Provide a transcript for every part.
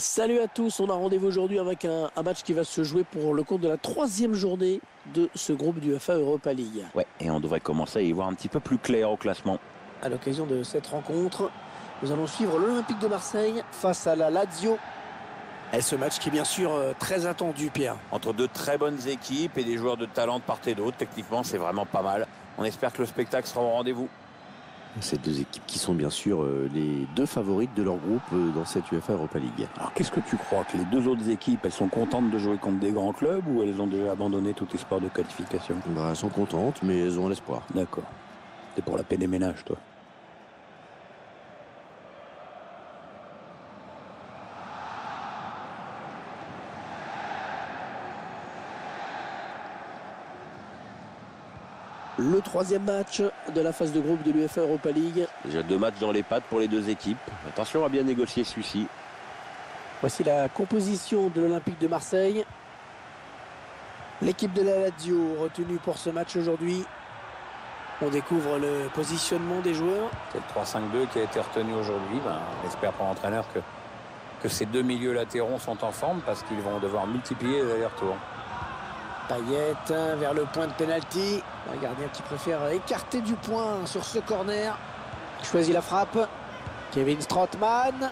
Salut à tous, on a rendez-vous aujourd'hui avec un, un match qui va se jouer pour le compte de la troisième journée de ce groupe du FA Europa League. Ouais, et on devrait commencer à y voir un petit peu plus clair au classement. À l'occasion de cette rencontre, nous allons suivre l'Olympique de Marseille face à la Lazio. Et ce match qui est bien sûr euh, très attendu, Pierre. Entre deux très bonnes équipes et des joueurs de talent de part et d'autre, techniquement c'est vraiment pas mal. On espère que le spectacle sera au rendez-vous. Ces deux équipes qui sont bien sûr euh, les deux favorites de leur groupe euh, dans cette UEFA Europa League. Alors qu'est-ce que tu crois Que les deux autres équipes, elles sont contentes de jouer contre des grands clubs ou elles ont déjà abandonné tout espoir de qualification? Bah, elles sont contentes, mais elles ont l'espoir. D'accord. C'est pour la paix des ménages, toi? Le troisième match de la phase de groupe de l'UFA Europa League. Déjà deux matchs dans les pattes pour les deux équipes. Attention à bien négocier celui-ci. Voici la composition de l'Olympique de Marseille. L'équipe de la Lazio retenue pour ce match aujourd'hui. On découvre le positionnement des joueurs. C'est le 3-5-2 qui a été retenu aujourd'hui. Ben, on espère pour l'entraîneur que, que ces deux milieux latéraux sont en forme parce qu'ils vont devoir multiplier les allers-retours. Payet vers le point de pénalty. Un gardien qui préfère écarter du point sur ce corner. Choisit la frappe. Kevin Strootman.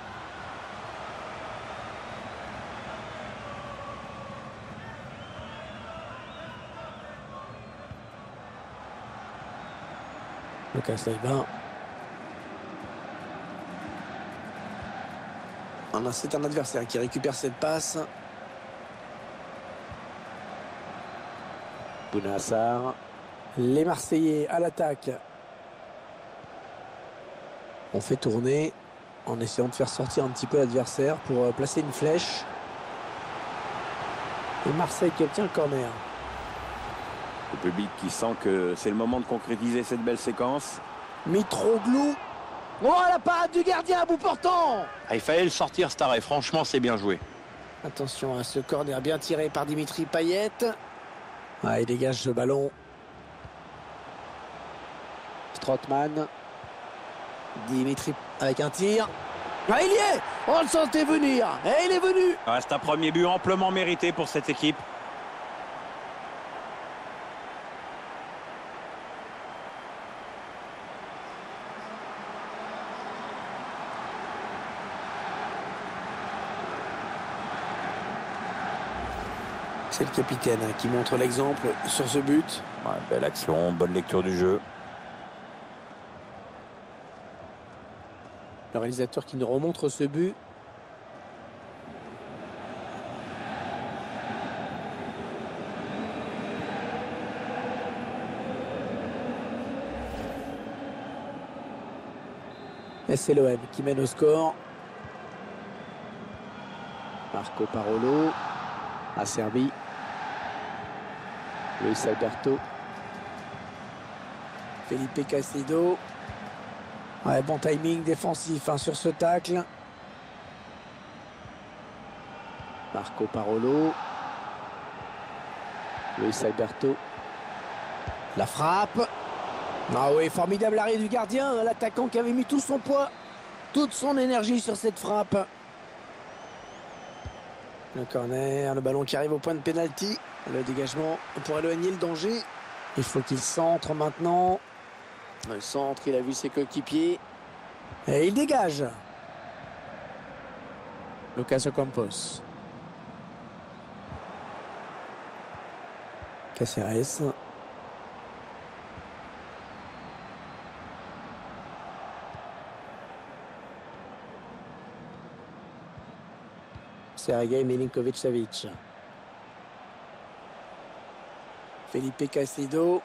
Lucas Leiva. Ah C'est un adversaire qui récupère cette passe. Bounassar. Les Marseillais à l'attaque. On fait tourner en essayant de faire sortir un petit peu l'adversaire pour euh, placer une flèche. Et Marseille qui obtient le corner. Le public qui sent que c'est le moment de concrétiser cette belle séquence. Mitroglou. Oh la parade du gardien à bout portant Ah, il fallait le sortir cet arrêt, franchement c'est bien joué. Attention à ce corner bien tiré par Dimitri Payet. Ah, il dégage ce ballon. Strootman. Dimitri avec un tir. Ah, il y est On le sentait venir. Et il est venu c'est un premier but amplement mérité pour cette équipe. C'est le capitaine hein, qui montre l'exemple sur ce but. Ouais, belle action, bonne lecture du jeu. Le réalisateur qui nous remontre ce but. Et c'est l'OM qui mène au score. Marco Parolo. À Serbie. Luis Alberto. Felipe Castillo. Bon timing défensif hein, sur ce tacle. Marco Parolo. Luis Alberto. La frappe. Ah oui, formidable arrêt du gardien. hein, L'attaquant qui avait mis tout son poids, toute son énergie sur cette frappe. Le corner, le ballon qui arrive au point de pénalty. Le dégagement pour éloigner le danger. Il faut qu'il centre maintenant. Le centre, il a vu ses coéquipiers. Et il dégage. Lucas Campos. Caceres. Sergei Milinkovic-Savic. Felipe Casido.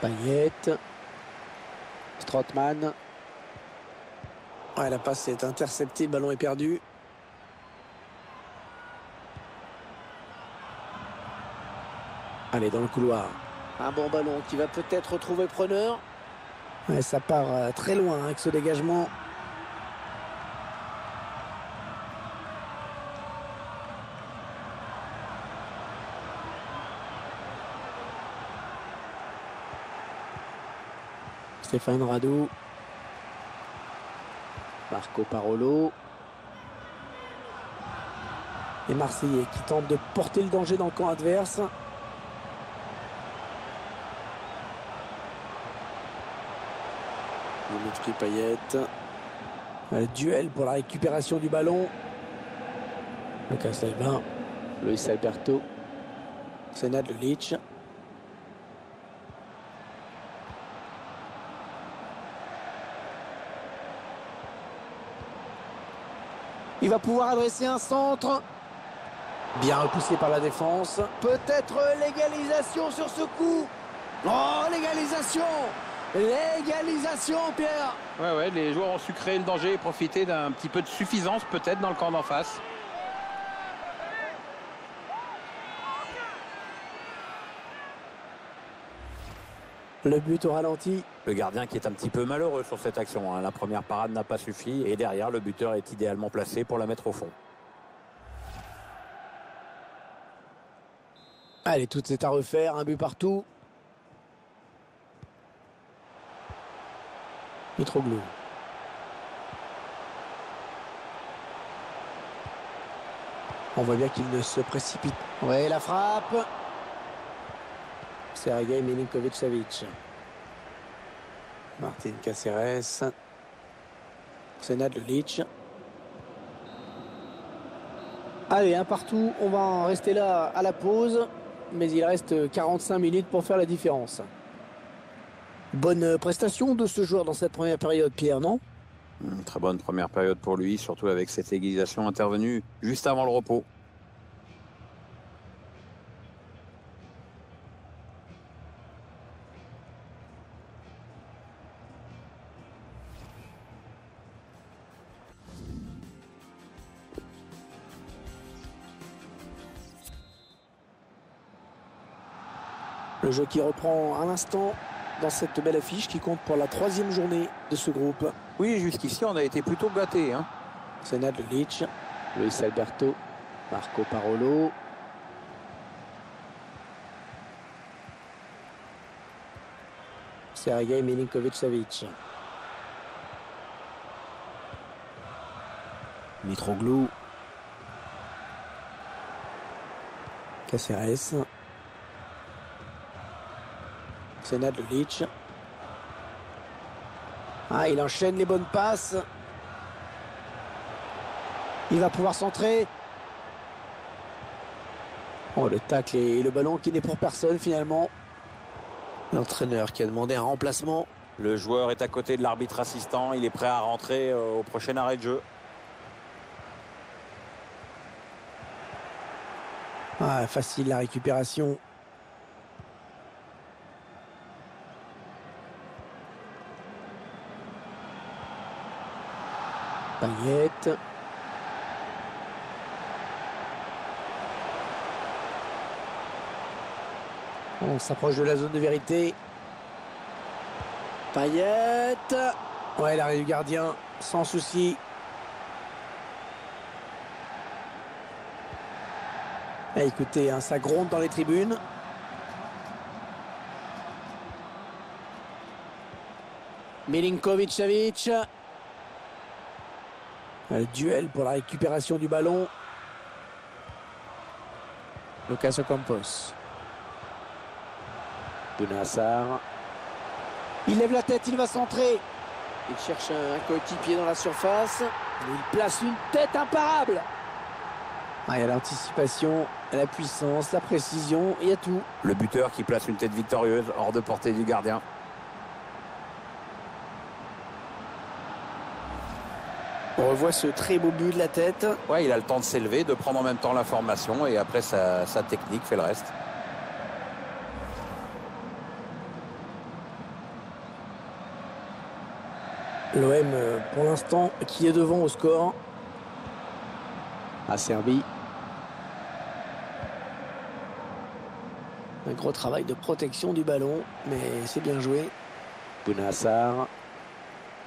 Payet. Strootman. Ouais, la passe est interceptée, le ballon est perdu. Allez, dans le couloir. Un bon ballon qui va peut-être retrouver preneur. Ça part euh, très loin hein, avec ce dégagement. Stéphane Radou. Marco Parolo. et Marseillais qui tentent de porter le danger dans le camp adverse. Dimitri. Un duel pour la récupération du ballon. Lucas Leiva. Luis Alberto. Senad Lulic. Il va pouvoir adresser un centre. Bien repoussé par la défense. Peut-être l'égalisation sur ce coup. Oh, l'égalisation L'égalisation, Pierre Ouais, ouais, les joueurs ont su créer le danger et profiter d'un petit peu de suffisance peut-être dans le camp d'en face. Le but au ralenti. Le gardien qui est un petit peu malheureux sur cette action. hein. La première parade n'a pas suffi et derrière, le buteur est idéalement placé pour la mettre au fond. Allez, tout est à refaire. Un but partout. Mitroglou. On voit bien qu'il ne se précipite. Ouais, la frappe. Sergei Milinkovic-Savic. Martin Caceres. Senad Lulic. Allez, un partout. On va en rester là à la pause. Mais il reste 45 minutes pour faire la différence. Bonne prestation de ce joueur dans cette première période, Pierre, non? Une très bonne première période pour lui, surtout avec cette égalisation intervenue juste avant le repos. Le jeu qui reprend à l'instant dans cette belle affiche qui compte pour la troisième journée de ce groupe. Oui, jusqu'ici, on a été plutôt gâtés. Hein. Senad Lulic, Luis Alberto, Marco Parolo. Sergei Milinkovic-Savic. Mitroglou. Caceres. Ah, il enchaîne les bonnes passes. Il va pouvoir centrer. Oh, le tacle et le ballon qui n'est pour personne finalement. L'entraîneur qui a demandé un remplacement. Le joueur est à côté de l'arbitre assistant. Il est prêt à rentrer euh, au prochain arrêt de jeu. Ah, facile la récupération. Payette. On s'approche de la zone de vérité. Payette. Ouais, l'arrêt du gardien, sans souci. Eh, écoutez, hein, ça gronde dans les tribunes. Milinkovic-Savic. Le duel pour la récupération du ballon. Lucas Ocampos. Benassar. Il lève la tête, il va centrer. Il cherche un coéquipier dans la surface. Il place une tête imparable. Ah, il y a l'anticipation, la puissance, la précision, il y a tout. Le buteur qui place une tête victorieuse hors de portée du gardien. On revoit ce très beau but de la tête. Ouais, il a le temps de s'élever, de prendre en même temps la formation et après sa, sa technique fait le reste. L'OM, pour l'instant, qui est devant au score? À Serbie. Un gros travail de protection du ballon, mais c'est bien joué. Bounassar,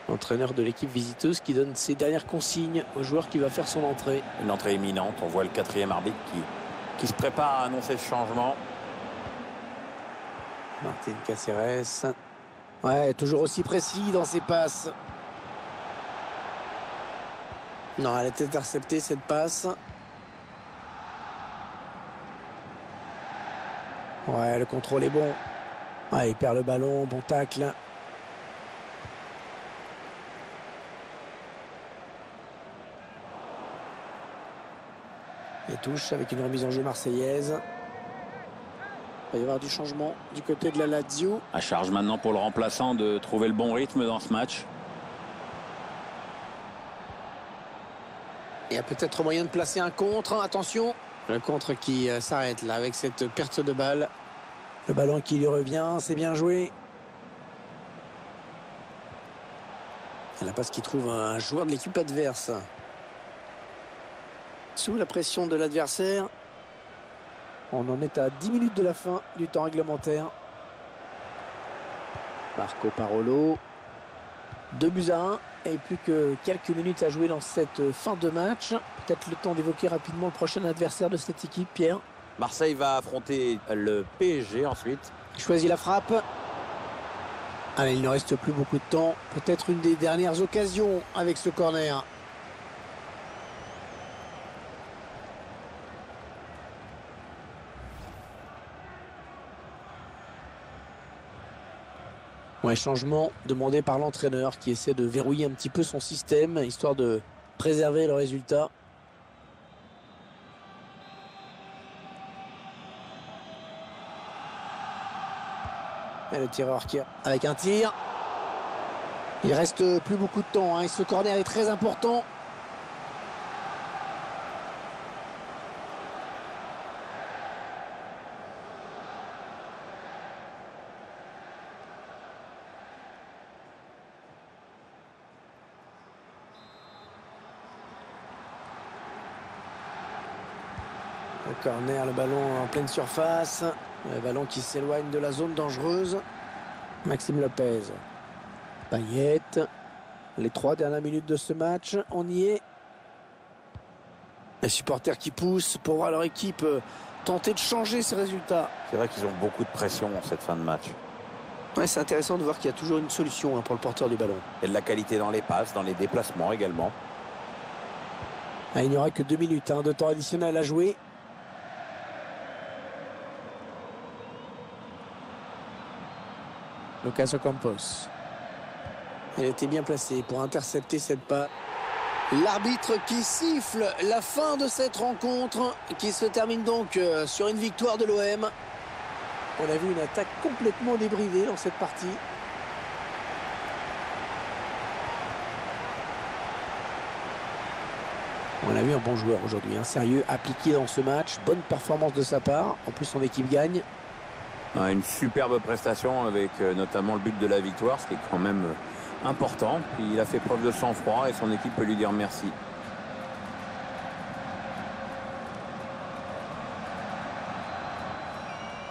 entraîneur de l'équipe visiteuse, qui donne ses dernières consignes au joueur qui va faire son entrée. Une entrée imminente. On voit le quatrième arbitre qui, qui se prépare à annoncer ce changement. Martin Caceres. Ouais, toujours aussi précis dans ses passes. Non, elle est interceptée cette passe. Ouais, le contrôle est bon. Ouais, il perd le ballon, bon tacle. Touche avec une remise en jeu marseillaise. Il va y avoir du changement du côté de la Lazio. À charge maintenant pour le remplaçant de trouver le bon rythme dans ce match. Il y a peut-être moyen de placer un contre. Attention. Le contre qui euh, s'arrête là avec cette perte de balle. Le ballon qui lui revient. C'est bien joué. La passe qui trouve un joueur de l'équipe adverse. Sous la pression de l'adversaire. On en est à 10 minutes de la fin du temps réglementaire. Marco Parolo. 2 buts à 1 et plus que quelques minutes à jouer dans cette fin de match. Peut-être le temps d'évoquer rapidement le prochain adversaire de cette équipe, Pierre. Marseille va affronter le PSG ensuite. Il choisit la frappe. Allez, il ne reste plus beaucoup de temps. Peut-être une des dernières occasions avec ce corner. Ouais, changement demandé par l'entraîneur qui essaie de verrouiller un petit peu son système, histoire de préserver le résultat. Et le tireur qui avec un tir. Il reste plus beaucoup de temps hein, et ce corner est très important. Corner, le ballon en pleine surface. Le ballon qui s'éloigne de la zone dangereuse. Maxime Lopez. Payet. Les trois dernières minutes de ce match, on y est. Les supporters qui poussent pour voir leur équipe euh, tenter de changer ses résultats. C'est vrai qu'ils ont beaucoup de pression cette fin de match. Ouais, c'est intéressant de voir qu'il y a toujours une solution hein, pour le porteur du ballon. Et de la qualité dans les passes, dans les déplacements également. Ah, il n'y aura que deux minutes hein, de temps additionnel à jouer. Lucas Ocampos. Il était bien placé pour intercepter cette passe. L'arbitre qui siffle la fin de cette rencontre qui se termine donc euh, sur une victoire de l'OM. On a vu une attaque complètement débridée dans cette partie. On a vu un bon joueur aujourd'hui, un sérieux, appliqué dans ce match. Bonne performance de sa part. En plus, son équipe gagne. Une superbe prestation avec euh, notamment le but de la victoire, ce qui est quand même euh, important. Il a fait preuve de sang-froid et son équipe peut lui dire merci.